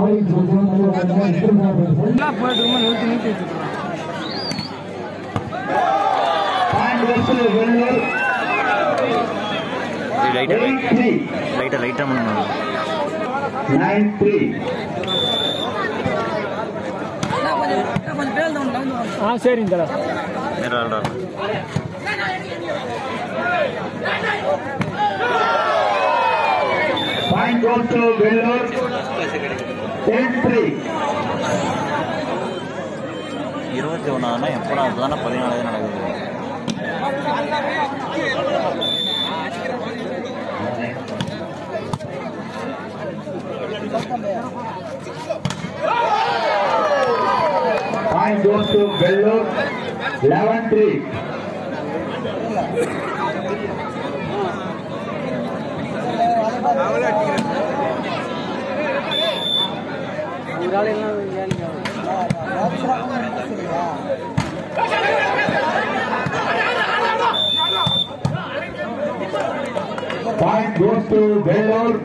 போயிட்டு இருக்கும்போது நிறுத்தி நிறுத்தி வச்சுருக்கோம் லைட்டா சரிங்க point goes to Vellore battery இருபத்தி ஒன்றாவதுனா எப்படா அதுதானே பதினாலாவது நடக்குது Point goes to Bellur, Five goes to Vellore,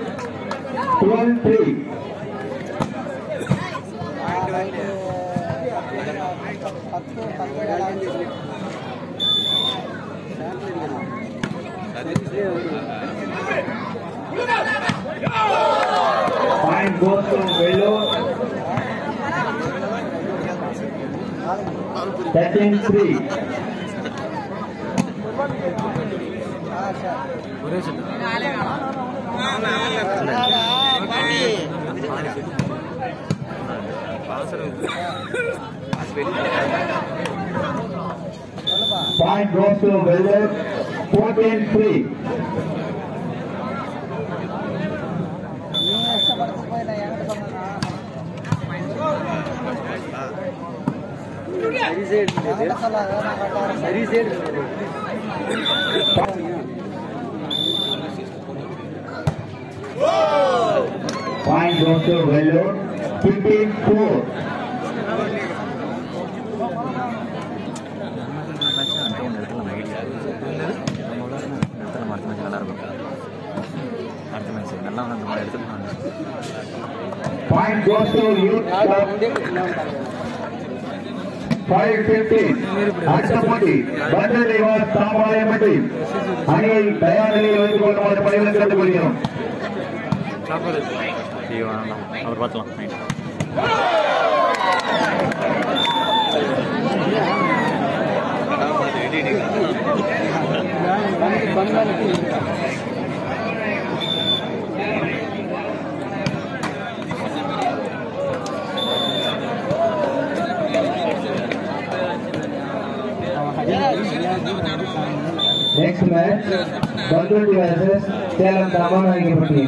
12 three. Five goes to Batting three. Point goes to Velvet, 14 3. Yeah, reset reset point goes to वेलो 54 Point goes to you. Five fifty అట్టపూటి బంధుదేవార్ సామాయమటి அணியை தயார் நிலையில் வைத்துக் கொள்ளுமாறு பணிகள் கேட்டுக் கொள்கிறோம் அவர் பார்க்கலாம் नेक्स्ट मैच बंदुल डिवाइसेस तेलम दामन आएंगे पटी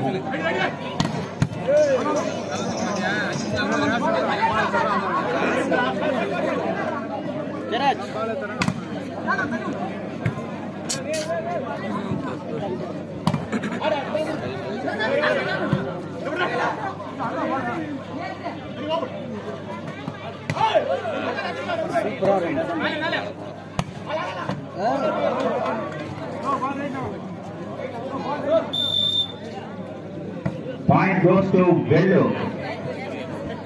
Hey! Point goes to Bellu.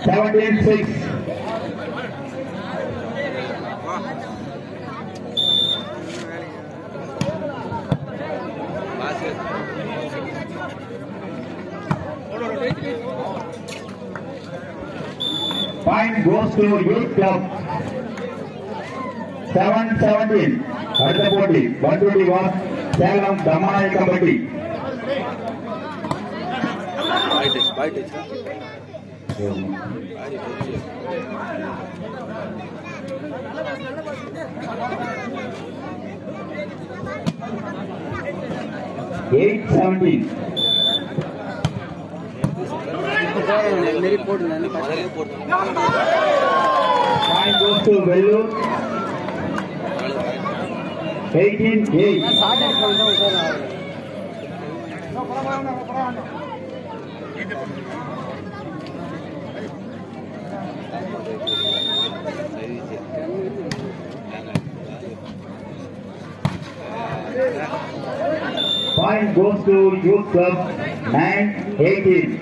76. 6. Point goes to Youth Club. Seven seventeen அடுத்த போட்டி பந்துடி வாஸ் சேலம் தமாய கபடி எயிட் செவன்டீன் मेरी पोर्ट मेरी पोर्ट फाइन टू वेल्लू 18 Point goes to Youth Club 918.